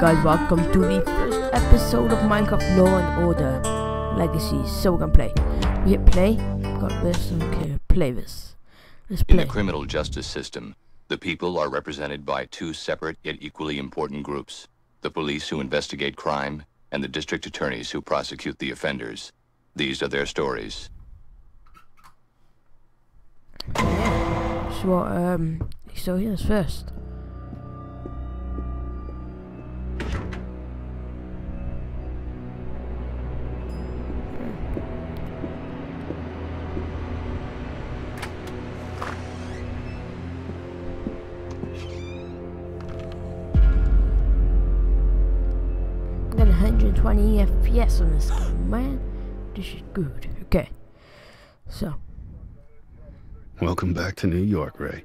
Guys, welcome to the first episode of Minecraft Law and Order Legacy. So we're gonna play. We hit play. Got this. Okay, play this. Let's play. In the criminal justice system, the people are represented by two separate yet equally important groups the police who investigate crime and the district attorneys who prosecute the offenders. These are their stories. So? Um. So here's first. 120 FPS on this game, man. This is good. Okay. So, Welcome back to New York, Ray.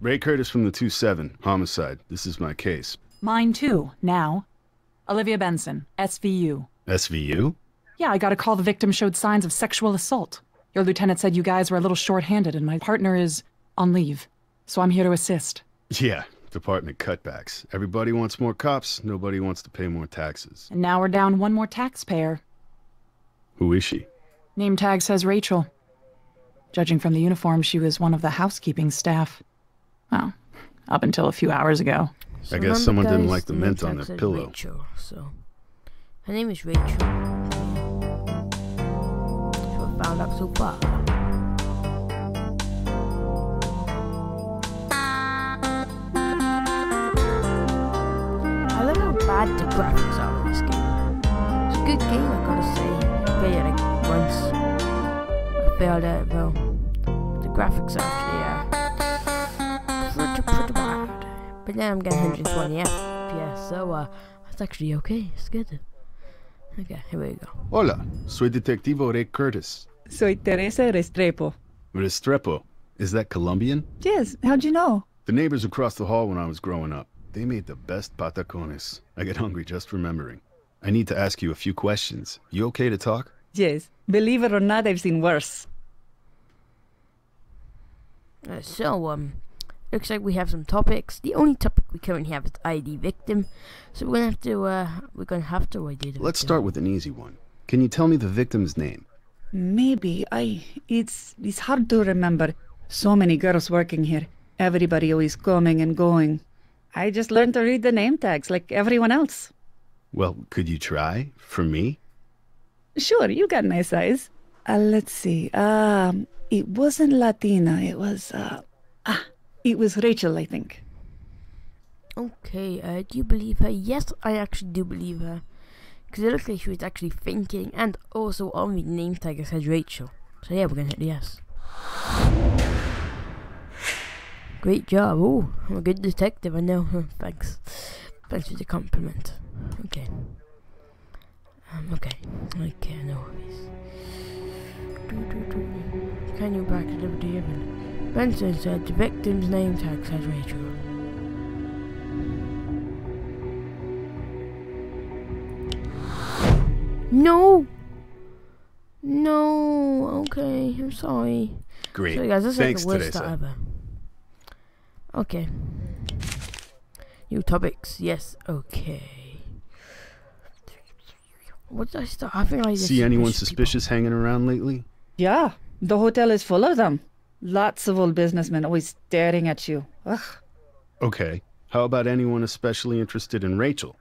Ray Curtis from the 2-7, homicide. This is my case. Mine too, now. Olivia Benson, SVU. SVU? Yeah, I got a call the victim showed signs of sexual assault. Your lieutenant said you guys were a little short-handed and my partner is on leave. So I'm here to assist. Yeah, department cutbacks. Everybody wants more cops, nobody wants to pay more taxes. And now we're down one more taxpayer. Who is she? Name tag says Rachel. Judging from the uniform, she was one of the housekeeping staff. Well, up until a few hours ago. So I guess someone didn't like the mint on tag their pillow. Rachel, so her name is Rachel. That's what I found out so far. Graphics are in this game. It's a good game, I gotta say. I played it like once. I failed at it though. The graphics are actually uh, pretty, pretty bad. But now I'm getting 120 FPS, so uh, it's actually okay. It's good. Okay, here we go. Hola, soy Detectivo Ray Curtis. Soy Teresa Restrepo. Restrepo. Is that Colombian? Yes, how'd you know? The neighbors across the hall when I was growing up. They made the best patacones. I get hungry just remembering. I need to ask you a few questions. You okay to talk? Yes, believe it or not, I've seen worse. Uh, so, um, looks like we have some topics. The only topic we currently have is ID victim. So we're gonna have to, uh, we're gonna have to ID the Let's victim. start with an easy one. Can you tell me the victim's name? Maybe I. It's it's hard to remember. So many girls working here. Everybody always coming and going. I just learned to read the name tags like everyone else. Well, could you try? For me? Sure, you got nice eyes. Uh, let's see. Um, it wasn't Latina. It was uh, ah, it was Rachel, I think. Okay, uh, do you believe her? Yes, I actually do believe her. Because it looks like she was actually thinking, and also on the name tag it says Rachel. So yeah, we're gonna hit yes. Great job. Oh, I'm a good detective, I know. Thanks. Thanks for the compliment. Okay. Um, okay. Okay, no worries. Can you back to Liberty Evan? Benson said the victim's name tag says Rachel. No! No! Okay, I'm sorry. Great. So guys, this Thanks, is like the worst Teresa. ever. Okay. New topics, yes, okay. What did I start? I think I just See anyone suspicious people. hanging around lately? Yeah, the hotel is full of them. Lots of old businessmen always staring at you. Ugh. Okay. How about anyone especially interested in Rachel?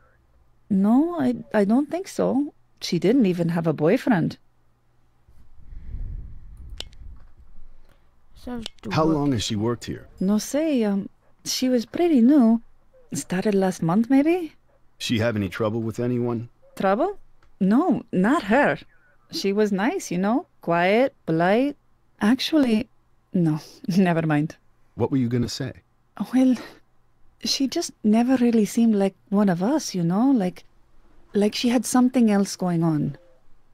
No, I I don't think so. She didn't even have a boyfriend. Sounds to How work. long has she worked here? No say, um, she was pretty new. Started last month, maybe? She have any trouble with anyone? Trouble? No, not her. She was nice, you know? Quiet, polite. Actually, no, never mind. What were you gonna say? Well, she just never really seemed like one of us, you know? Like, like she had something else going on.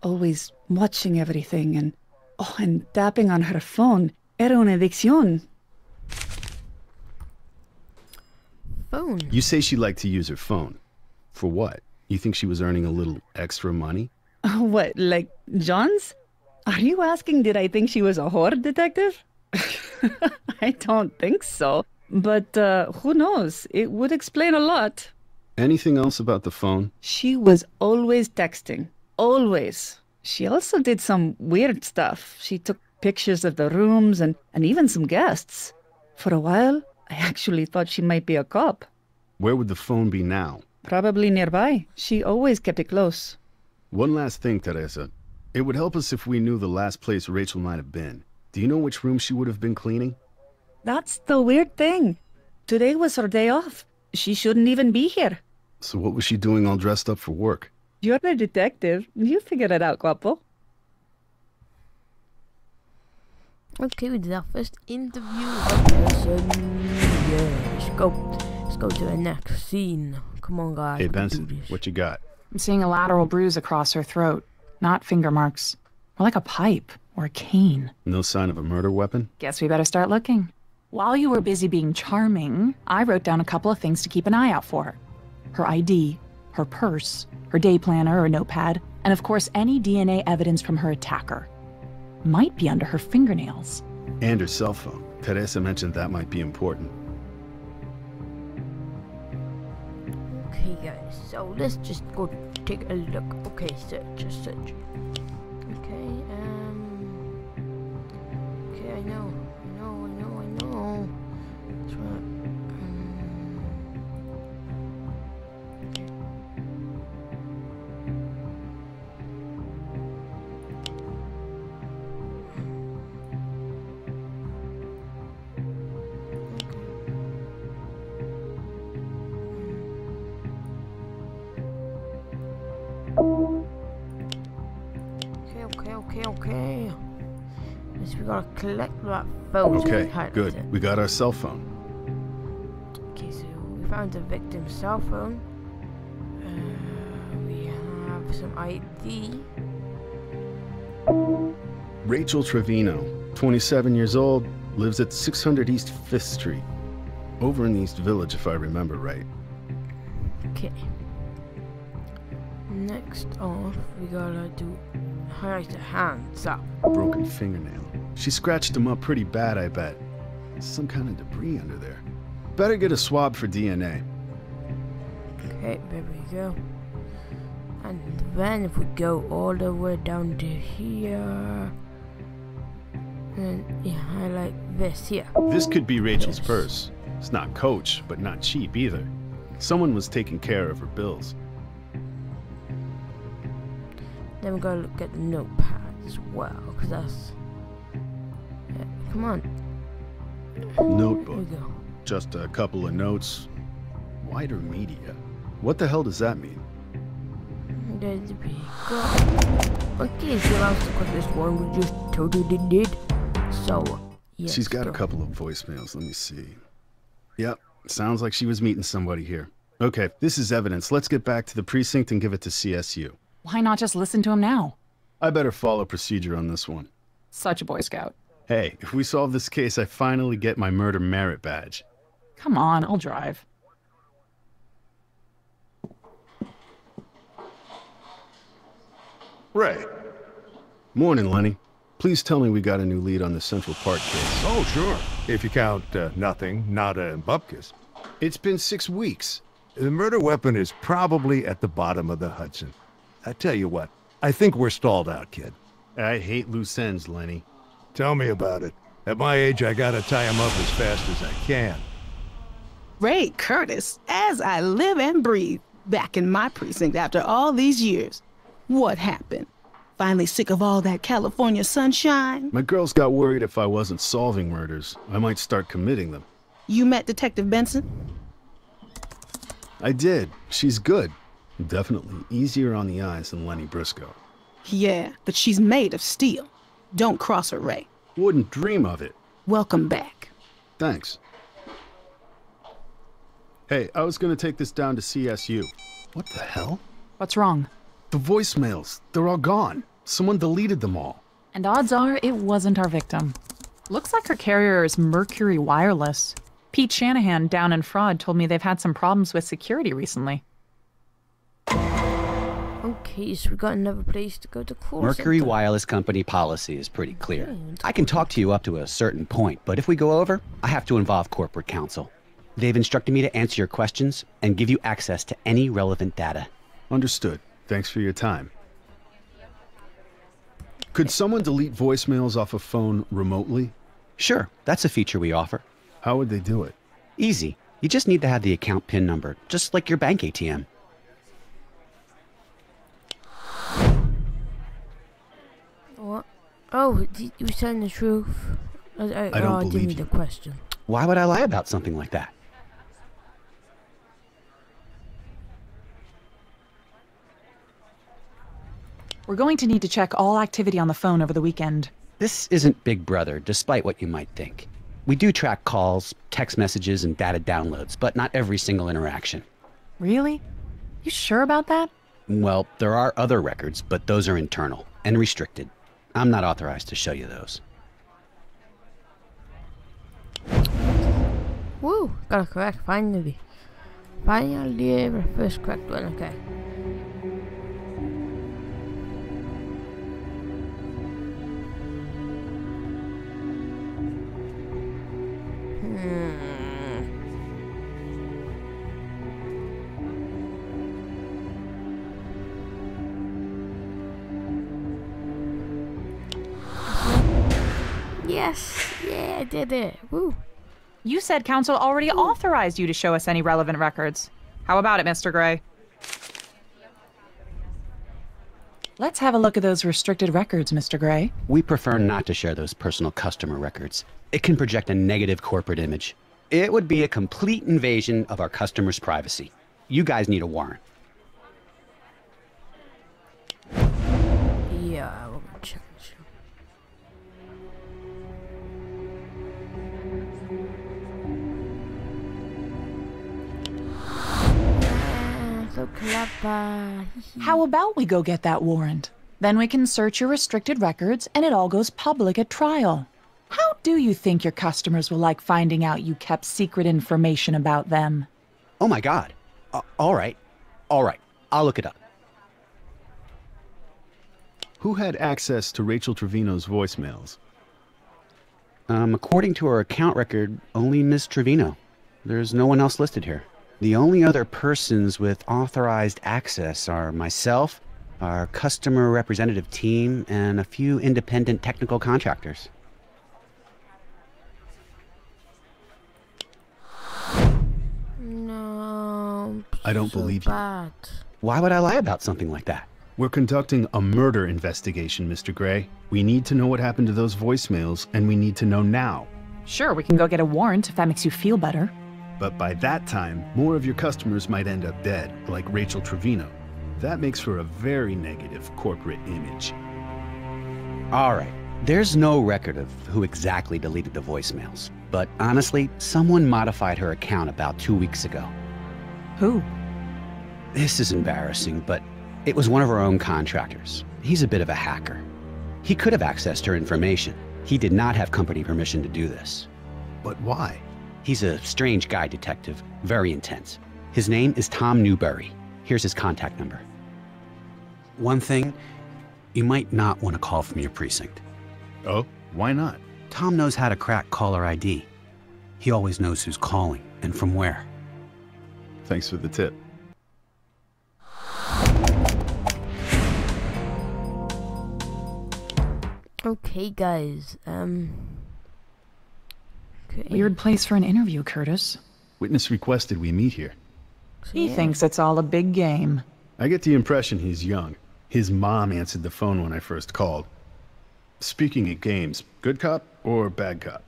Always watching everything and, oh, and tapping on her phone. Era una adicción. phone? You say she liked to use her phone. For what? You think she was earning a little extra money? What, like John's? Are you asking did I think she was a whore, detective? I don't think so. But uh, who knows? It would explain a lot. Anything else about the phone? She was always texting. Always. She also did some weird stuff. She took pictures of the rooms and, and even some guests. For a while, I actually thought she might be a cop. Where would the phone be now? Probably nearby. She always kept it close. One last thing, Teresa. It would help us if we knew the last place Rachel might have been. Do you know which room she would have been cleaning? That's the weird thing. Today was her day off. She shouldn't even be here. So what was she doing all dressed up for work? You're a detective. You figure it out, Guapo. Okay, we did our first interview with person. Yeah, let's go. Let's go to the next scene. Come on, guys. Hey, Benson, what you got? I'm seeing a lateral bruise across her throat. Not finger marks. More like a pipe or a cane. No sign of a murder weapon? Guess we better start looking. While you were busy being charming, I wrote down a couple of things to keep an eye out for her ID, her purse, her day planner or notepad, and of course, any DNA evidence from her attacker. Might be under her fingernails. And her cell phone. Teresa mentioned that might be important. Okay, guys. So let's just go take a look. Okay, search, search. Okay, um. Okay, I know, okay. We gotta collect that phone. Okay, good. it. We got our cell phone. Okay, so we found the victim's cell phone. Uh, we have some ID. Rachel Trevino, 27 years old, lives at 600 East 5th Street. Over in the East Village, if I remember right. Okay. Next off, we gotta do the hands up. Broken fingernail. She scratched him up pretty bad, I bet. Some kind of debris under there. Better get a swab for DNA. Okay, there we go. And then if we go all the way down to here, then yeah, I like this here. This could be Rachel's Yes. purse. It's not Coach, but not cheap either. Someone was taking care of her bills. Then we gotta look at the notepad as well, because that's. Yeah, come on, Notebook. go. Just a couple of notes. Wider media. What the hell does that mean? There we go. Okay, so that's what this one we just totally did. So, yes. She's got a couple of voicemails. Let me see. Yep, sounds like she was meeting somebody here. Okay, this is evidence. Let's get back to the precinct and give it to CSU. Why not just listen to him now? I better follow procedure on this one. Such a Boy Scout. Hey, if we solve this case, I finally get my murder merit badge. Come on, I'll drive. Ray. Morning, Lennie. Please tell me we got a new lead on the Central Park case. Oh, sure. If you count uh, nothing, nada, and bupkis. It's been six weeks. The murder weapon is probably at the bottom of the Hudson. I tell you what, I think we're stalled out, kid. I hate loose ends, Lennie. Tell me about it. At my age, I gotta tie him up as fast as I can. Ray Curtis, as I live and breathe, back in my precinct after all these years. What happened? Finally sick of all that California sunshine? My girls got worried if I wasn't solving murders, I might start committing them. You met Detective Benson? I did. She's good. Definitely easier on the eyes than Lennie Briscoe. Yeah, but she's made of steel. Don't cross her, Ray. Wouldn't dream of it. Welcome back. Thanks. Hey, I was gonna take this down to CSU. What the hell? What's wrong? The voicemails, they're all gone. Someone deleted them all. And odds are it wasn't our victim. Looks like her carrier is Mercury Wireless. Pete Shanahan down in Fraud told me they've had some problems with security recently. Okay, so we got another place to go to call Mercury center. Wireless Company policy is pretty clear. I can talk to you up to a certain point, but if we go over, I have to involve corporate counsel. They've instructed me to answer your questions and give you access to any relevant data. Understood. Thanks for your time. Could someone delete voicemails off a phone remotely? Sure, that's a feature we offer. How would they do it? Easy. You just need to have the account PIN number, just like your bank ATM. Oh, d- you telling the truth? I, I, I don't oh, give believe me you. the question. Why would I lie about something like that? We're going to need to check all activity on the phone over the weekend. This isn't Big Brother, despite what you might think. We do track calls, text messages, and data downloads, but not every single interaction. Really? You sure about that? Well, there are other records, but those are internal and restricted. I'm not authorized to show you those. Woo! Got it correct, finally. Finally, the first correct one, okay. Yes! Yeah, I did it! Woo! You said counsel already authorized you to show us any relevant records. How about it, Mr. Gray? Let's have a look at those restricted records, Mr. Gray. We prefer not to share those personal customer records. It can project a negative corporate image. It would be a complete invasion of our customers' privacy. You guys need a warrant. So clever. How about we go get that warrant? Then we can search your restricted records and it all goes public at trial. How do you think your customers will like finding out you kept secret information about them? Oh my god. Uh, all right. All right. I'll look it up. Who had access to Rachel Trevino's voicemails? Um, according to our account record, only Miss Trevino. There's no one else listed here. The only other persons with authorized access are myself, our customer representative team, and a few independent technical contractors. No. I don't so believe you. Why would I lie about something like that? We're conducting a murder investigation, Mr. Gray. We need to know what happened to those voicemails, and we need to know now. Sure, we can go get a warrant if that makes you feel better. But by that time, more of your customers might end up dead, like Rachel Trevino. That makes for a very negative corporate image. All right. There's no record of who exactly deleted the voicemails. But honestly, someone modified her account about two weeks ago. Who? This is embarrassing, but it was one of our own contractors. He's a bit of a hacker. He could have accessed her information. He did not have company permission to do this. But why? He's a strange guy, detective. Very intense. His name is Tom Newberry. Here's his contact number. One thing, you might not want to call from your precinct. Oh, why not? Tom knows how to crack caller ID. He always knows who's calling and from where. Thanks for the tip. Okay, guys. Um. Okay. Weird place for an interview, Curtis. Witness requested we meet here. He yeah. thinks it's all a big game. I get the impression he's young. His mom answered the phone when I first called. Speaking of games, good cop or bad cop?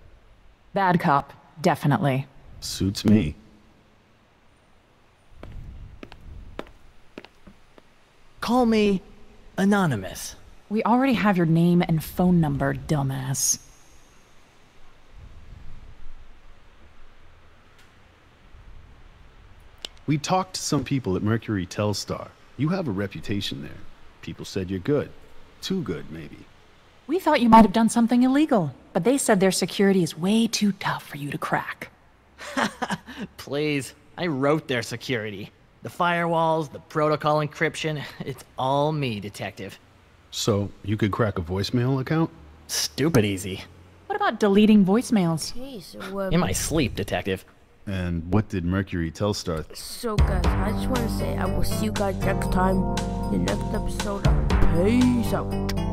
Bad cop, definitely. Suits me. Call me Anonymous. We already have your name and phone number, dumbass. We talked to some people at Mercury Telstar. You have a reputation there. People said you're good. Too good, maybe. We thought you might have done something illegal, but they said their security is way too tough for you to crack. Please, I wrote their security. The firewalls, the protocol encryption, it's all me, detective. So, you could crack a voicemail account? Stupid easy. What about deleting voicemails? Okay, so um, In my sleep, detective. And what did Mercury tell Star? So, guys, I just want to say I will see you guys next time in the next episode of Peace Out.